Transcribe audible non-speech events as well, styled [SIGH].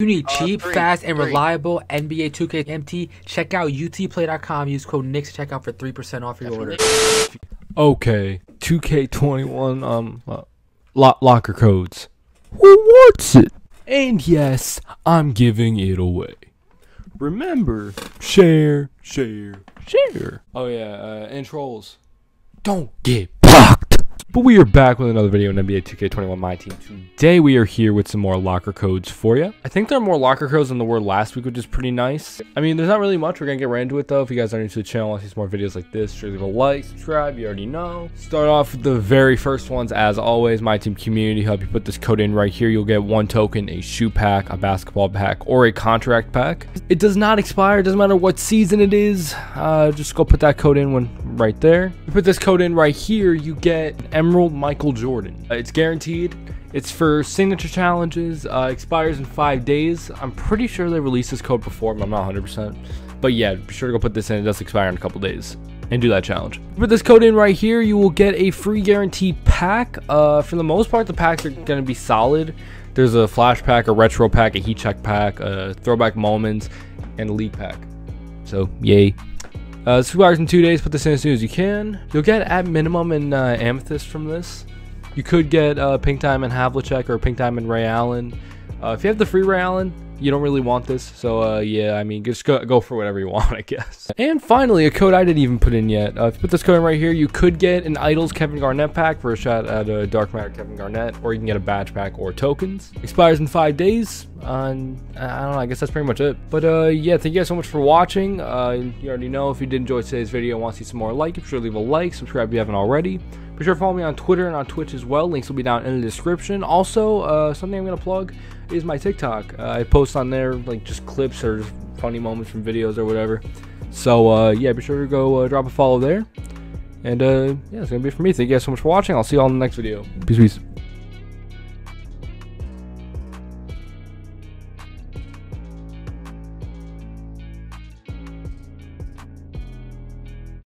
you need Uh, cheap, three, fast, and three. reliable NBA 2K MT, check out utplay.com. Use code Knicks to check out for 3% off your order. Okay, 2K21 um uh, lo- locker codes. Who wants it? And yes, I'm giving it away. Remember, share, share, share. Oh yeah, uh, and trolls. Don't get blocked. But we are back with another video in NBA 2K21 My Team. Today we are here with some more locker codes for you. I think there are more locker codes than there were last week, which is pretty nice. I mean, there's not really much. We're gonna get right into it though. If you guys are new to the channel, want to see some more videos like this, sure leave a like, subscribe. You already know. Start off with the very first ones, as always. My Team Community Hub. You put this code in right here, you'll get one token, a shoe pack, a basketball pack, or a contract pack. It does not expire. Doesn't matter what season it is. Uh, just go put that code in when right there. You put this code in right here, you get an Emerald Michael Jordan. Uh, it's guaranteed. It's for signature challenges. Uh, expires in five days. I'm pretty sure they released this code before, but I'm not 100%. But yeah, be sure to go put this in. It does expire in a couple days. And do that challenge. Put this code in right here, you will get a free guarantee pack. Uh, for the most part, the packs are going to be solid. There's a flash pack, a retro pack, a heat check pack, a throwback moments, and a league pack. So, yay. Uh, two hours in two days. Put this in as soon as you can. You'll get at minimum an uh, amethyst from this. You could get uh, Pink Diamond Havlicek or Pink Diamond Ray Allen. Uh, if you have the free Ray Allen, you don't really want this. So uh, yeah, I mean, just go, go for whatever you [LAUGHS] want, I guess. And finally, a code I didn't even put in yet. Uh, if you put this code in right here, you could get an Idols Kevin Garnett pack for a shot at a Dark Matter Kevin Garnett, or you can get a badge pack or tokens. Expires in five days. And I don't know. I guess that's pretty much it. But uh, yeah, thank you guys so much for watching. Uh, you already know if you did enjoy today's video and want to see some more, like, be sure to leave a like, subscribe if you haven't already. Be sure to follow me on Twitter and on Twitch as well. Links will be down in the description. Also, uh, something I'm gonna plug is my TikTok. Uh, I post on there like just clips or funny moments from videos or whatever. So uh, yeah, be sure to go uh, drop a follow there. And uh, yeah, it's gonna be it for me. Thank you guys so much for watching. I'll see you all in the next video. Peace, peace.